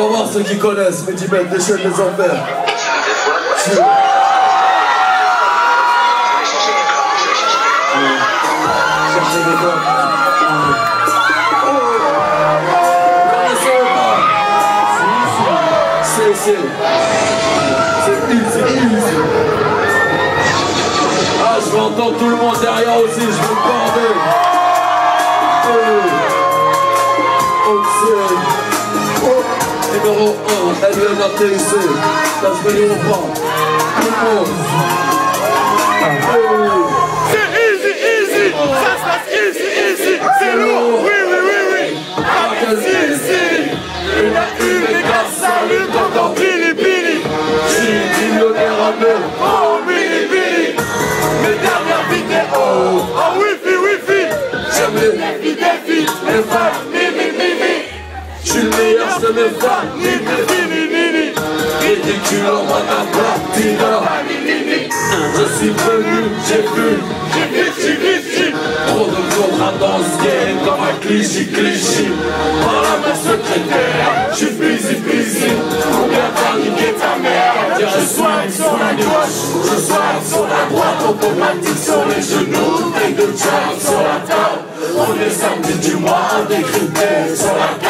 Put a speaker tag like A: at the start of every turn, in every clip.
A: On va voir ceux qui connaissent. Medibet, enfers. Des. Vous connaissez ou pas C'est, c'est. C'est. Ah, je veux entendre tout le monde derrière aussi, je. Ok. Oh. Numéro 1, LUNATC. Là, je vais ou pas Tout le monde. Oh.
B: C'est easy, easy, ça se passe easy, easy, c'est lourd, oui, oui, oui, oui. Avec ici, une à une, mes fans. Nini, nini.
A: Ridicule en mode platina. Je suis venu, j'ai vu
B: J'ai Richie, Richie.
A: trop de contrats dans ce game comme un cliché cliché. Par la mon secrétaire, je suis busy busy. Combien t'as niqué ta mère Je soigne sur la gauche, je soigne sur la droite, automatique sur les genoux, take de job sur la table. On est samedi du mois, décrypté sur la carte,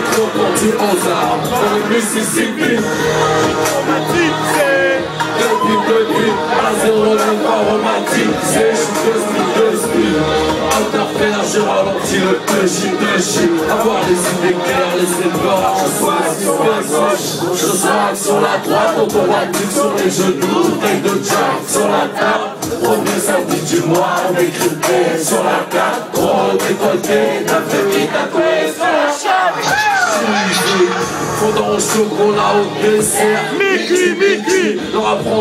A: Les gros bandits aux armes, dans le Mississippi. Depuis, depuis, à zéro, pas deux speed. Interfère, je ralentis le péché, péché. Avoir les idées claires, les efforts. Je sois suspect, Je sois sur la droite, automatique sur les genoux. Take de jack sur la table. Premier samedi du mois, décrypté sur la carte. Gros décolleté, sur la chatte. Fondant au chocolat au dessert.
B: Mickey, Mickey.
A: Apprend